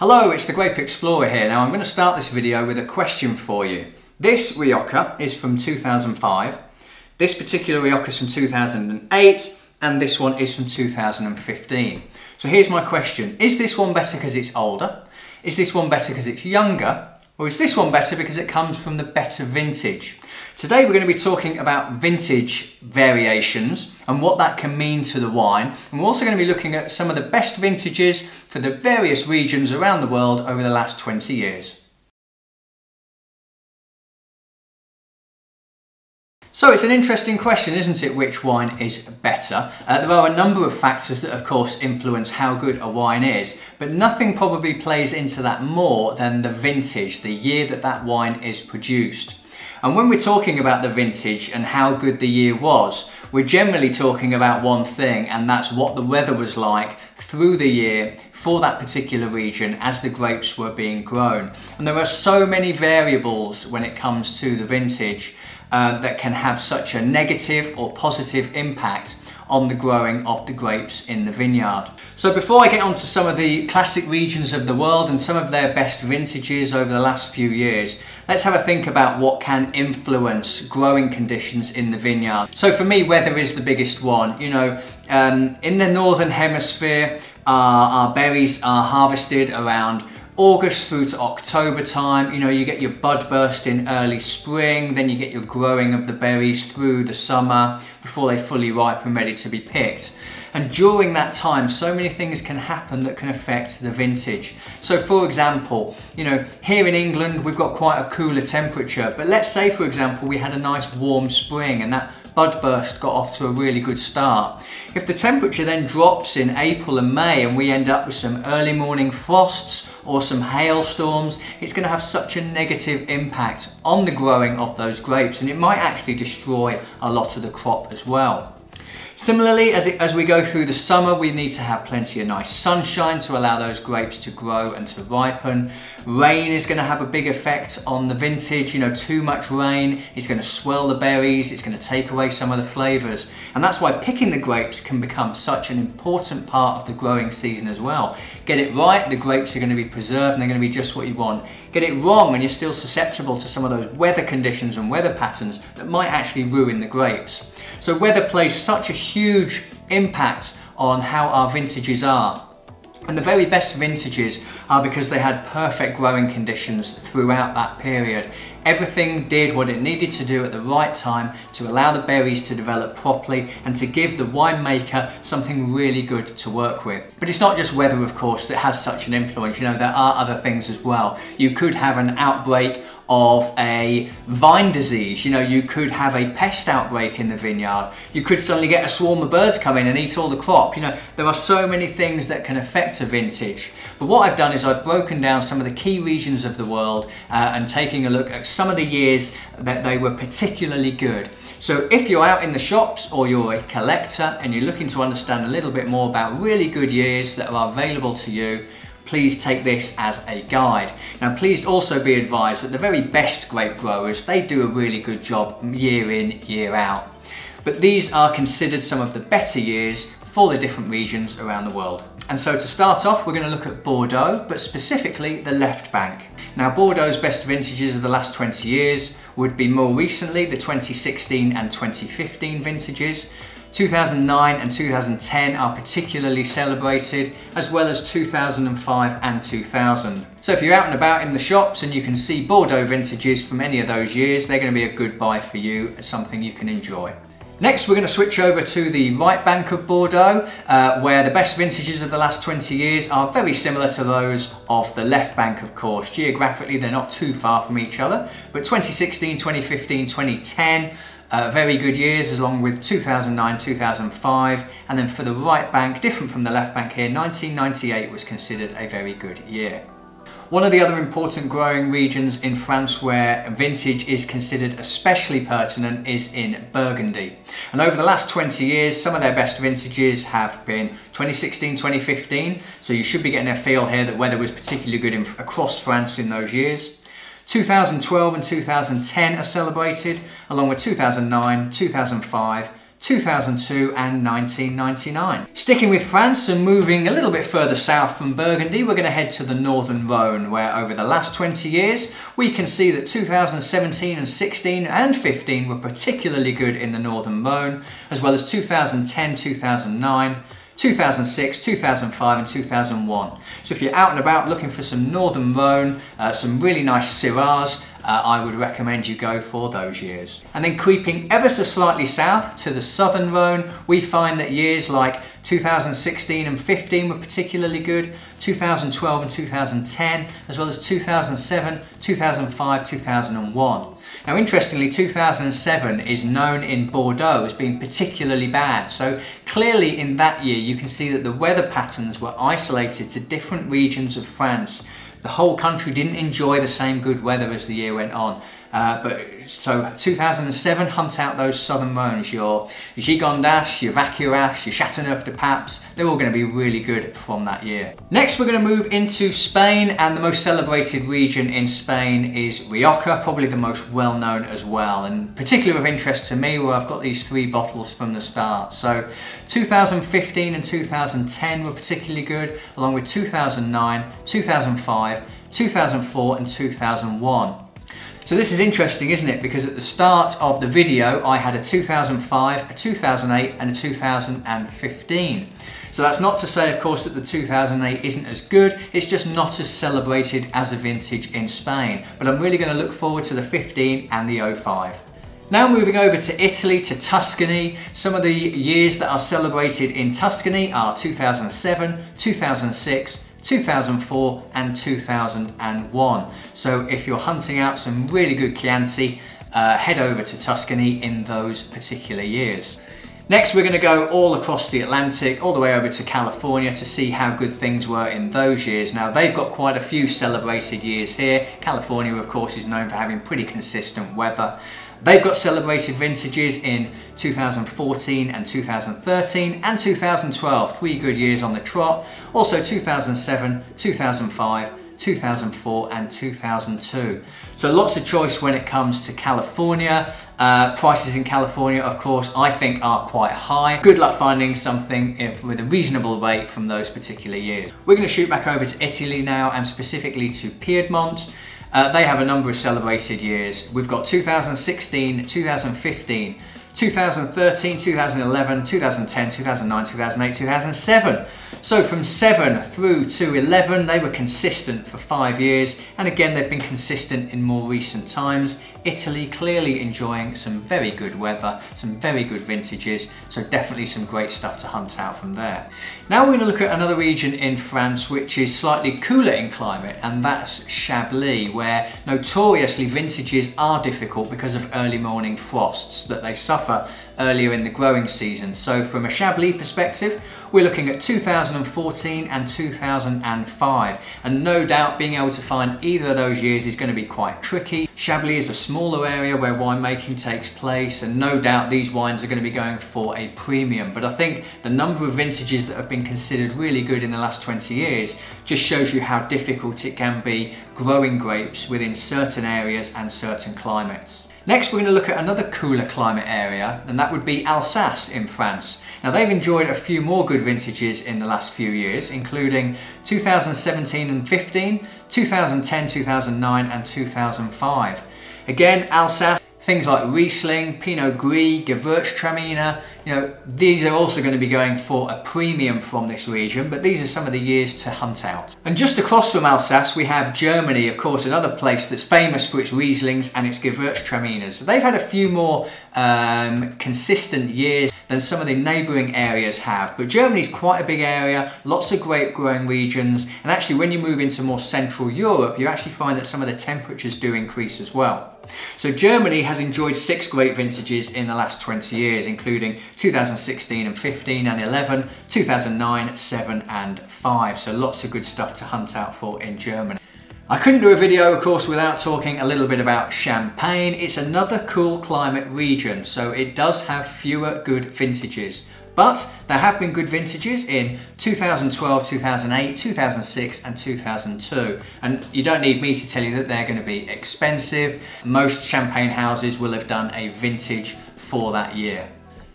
Hello, it's the Grape Explorer here. Now I'm going to start this video with a question for you. This Rioja is from 2005, this particular Rioja is from 2008, and this one is from 2015. So here's my question. Is this one better because it's older? Is this one better because it's younger? Or is this one better because it comes from the better vintage? Today we're going to be talking about vintage variations and what that can mean to the wine. And we're also going to be looking at some of the best vintages for the various regions around the world over the last 20 years. So it's an interesting question, isn't it, which wine is better? Uh, there are a number of factors that of course influence how good a wine is, but nothing probably plays into that more than the vintage, the year that that wine is produced. And when we're talking about the vintage and how good the year was, we're generally talking about one thing, and that's what the weather was like through the year for that particular region as the grapes were being grown. And there are so many variables when it comes to the vintage uh, that can have such a negative or positive impact on the growing of the grapes in the vineyard. So before I get on to some of the classic regions of the world and some of their best vintages over the last few years, let's have a think about what can influence growing conditions in the vineyard. So for me, weather is the biggest one. You know, um, in the Northern Hemisphere, uh, our berries are harvested around August through to October time, you know, you get your bud burst in early spring, then you get your growing of the berries through the summer before they fully ripen ready to be picked. And during that time, so many things can happen that can affect the vintage. So for example, you know, here in England, we've got quite a cooler temperature, but let's say for example, we had a nice warm spring and that bud burst got off to a really good start. If the temperature then drops in April and May and we end up with some early morning frosts or some hailstorms, it's going to have such a negative impact on the growing of those grapes and it might actually destroy a lot of the crop as well. Similarly, as, it, as we go through the summer, we need to have plenty of nice sunshine to allow those grapes to grow and to ripen. Rain is going to have a big effect on the vintage. You know, too much rain is going to swell the berries, it's going to take away some of the flavours. And that's why picking the grapes can become such an important part of the growing season as well. Get it right, the grapes are going to be preserved and they're going to be just what you want. Get it wrong and you're still susceptible to some of those weather conditions and weather patterns that might actually ruin the grapes. So weather plays such a huge impact on how our vintages are. And the very best vintages are because they had perfect growing conditions throughout that period. Everything did what it needed to do at the right time to allow the berries to develop properly and to give the winemaker something really good to work with. But it's not just weather, of course, that has such an influence. You know, there are other things as well. You could have an outbreak of a vine disease. You know, you could have a pest outbreak in the vineyard. You could suddenly get a swarm of birds come in and eat all the crop. You know, there are so many things that can affect a vintage. But what I've done is I've broken down some of the key regions of the world uh, and taking a look at some of the years that they were particularly good. So if you're out in the shops or you're a collector and you're looking to understand a little bit more about really good years that are available to you, please take this as a guide. Now please also be advised that the very best grape growers, they do a really good job year in, year out. But these are considered some of the better years for the different regions around the world. And so to start off, we're going to look at Bordeaux, but specifically the left bank. Now Bordeaux's best vintages of the last 20 years would be more recently the 2016 and 2015 vintages, 2009 and 2010 are particularly celebrated, as well as 2005 and 2000. So if you're out and about in the shops and you can see Bordeaux vintages from any of those years, they're going to be a good buy for you, something you can enjoy. Next, we're going to switch over to the right bank of Bordeaux, uh, where the best vintages of the last 20 years are very similar to those of the left bank, of course. Geographically, they're not too far from each other, but 2016, 2015, 2010 uh, very good years along with 2009, 2005 and then for the right bank, different from the left bank here, 1998 was considered a very good year. One of the other important growing regions in France where vintage is considered especially pertinent is in Burgundy. And over the last 20 years, some of their best vintages have been 2016, 2015. So you should be getting a feel here that weather was particularly good in, across France in those years. 2012 and 2010 are celebrated, along with 2009, 2005, 2002 and 1999. Sticking with France and moving a little bit further south from Burgundy, we're going to head to the Northern Rhone, where over the last 20 years, we can see that 2017 and 16 and 15 were particularly good in the Northern Rhone, as well as 2010, 2009, 2006, 2005 and 2001. So if you're out and about looking for some Northern Rhone, uh, some really nice Syrahs, uh, I would recommend you go for those years. And then creeping ever so slightly south to the southern Rhone, we find that years like 2016 and 15 were particularly good, 2012 and 2010, as well as 2007, 2005, 2001. Now interestingly, 2007 is known in Bordeaux as being particularly bad, so clearly in that year you can see that the weather patterns were isolated to different regions of France the whole country didn't enjoy the same good weather as the year went on. Uh, but so 2007, hunt out those southern Rhones, your Gigondas, your Vacqueyras, your Chateauneuf du Pape's, they're all going to be really good from that year. Next we're going to move into Spain and the most celebrated region in Spain is Rioja, probably the most well known as well and particularly of interest to me where I've got these three bottles from the start. So 2015 and 2010 were particularly good along with 2009, 2005, 2004 and 2001. So this is interesting, isn't it? Because at the start of the video, I had a 2005, a 2008 and a 2015. So that's not to say, of course, that the 2008 isn't as good, it's just not as celebrated as a vintage in Spain. But I'm really going to look forward to the 15 and the 05. Now moving over to Italy, to Tuscany, some of the years that are celebrated in Tuscany are 2007, 2006, 2004 and 2001. So if you're hunting out some really good Chianti, uh, head over to Tuscany in those particular years. Next, we're going to go all across the Atlantic, all the way over to California to see how good things were in those years. Now, they've got quite a few celebrated years here. California, of course, is known for having pretty consistent weather. They've got celebrated vintages in 2014 and 2013 and 2012, three good years on the trot. Also 2007, 2005, 2004 and 2002. So lots of choice when it comes to California. Uh, prices in California, of course, I think are quite high. Good luck finding something if, with a reasonable rate from those particular years. We're going to shoot back over to Italy now and specifically to Piedmont. Uh, they have a number of celebrated years. We've got 2016, 2015, 2013, 2011, 2010, 2009, 2008, 2007. So from 7 through to 11, they were consistent for five years. And again, they've been consistent in more recent times. Italy clearly enjoying some very good weather, some very good vintages, so definitely some great stuff to hunt out from there. Now we're going to look at another region in France which is slightly cooler in climate and that's Chablis where notoriously vintages are difficult because of early morning frosts that they suffer earlier in the growing season. So from a Chablis perspective, we're looking at 2014 and 2005. And no doubt being able to find either of those years is going to be quite tricky. Chablis is a smaller area where winemaking takes place and no doubt these wines are going to be going for a premium. But I think the number of vintages that have been considered really good in the last 20 years just shows you how difficult it can be growing grapes within certain areas and certain climates. Next, we're going to look at another cooler climate area, and that would be Alsace in France. Now, they've enjoyed a few more good vintages in the last few years, including 2017 and 15, 2010, 2009, and 2005. Again, Alsace things like Riesling, Pinot Gris, Gewürztraminer, you know, these are also going to be going for a premium from this region, but these are some of the years to hunt out. And just across from Alsace, we have Germany, of course, another place that's famous for its Rieslings and its Gewürztraminers. They've had a few more um, consistent years than some of the neighbouring areas have. But Germany's quite a big area, lots of grape growing regions, and actually when you move into more central Europe, you actually find that some of the temperatures do increase as well. So Germany has enjoyed six great vintages in the last 20 years, including 2016 and 15 and 11, 2009, 7 and 5. So lots of good stuff to hunt out for in Germany. I couldn't do a video, of course, without talking a little bit about Champagne. It's another cool climate region, so it does have fewer good vintages. But there have been good vintages in 2012, 2008, 2006 and 2002. And you don't need me to tell you that they're going to be expensive. Most champagne houses will have done a vintage for that year.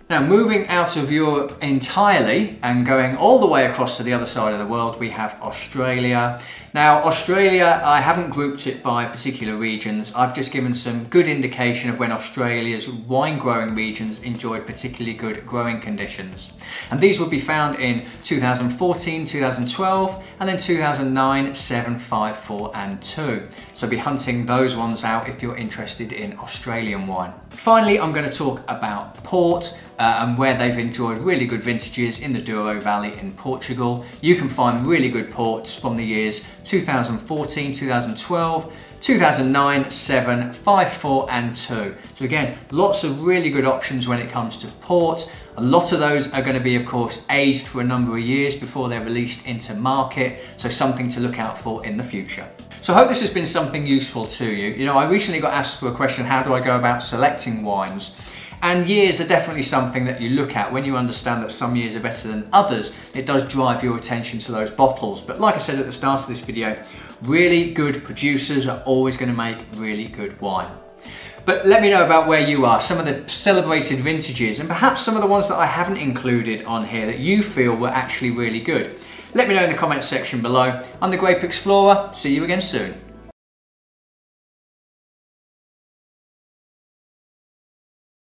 Now moving out of Europe entirely and going all the way across to the other side of the world, we have Australia. Now Australia, I haven't grouped it by particular regions. I've just given some good indication of when Australia's wine growing regions enjoyed particularly good growing conditions. And these would be found in 2014, 2012, and then 2009, 7, 5, 4, and 2. So be hunting those ones out if you're interested in Australian wine. Finally, I'm going to talk about port uh, and where they've enjoyed really good vintages in the Douro Valley in Portugal. You can find really good ports from the years 2014, 2012, 2009, 7, 5, 4 and 2. So again, lots of really good options when it comes to port. A lot of those are going to be of course aged for a number of years before they're released into market, so something to look out for in the future. So I hope this has been something useful to you. You know, I recently got asked for a question, how do I go about selecting wines? And years are definitely something that you look at when you understand that some years are better than others. It does drive your attention to those bottles. But like I said at the start of this video, really good producers are always going to make really good wine. But let me know about where you are, some of the celebrated vintages, and perhaps some of the ones that I haven't included on here that you feel were actually really good. Let me know in the comments section below. I'm the Grape Explorer. See you again soon.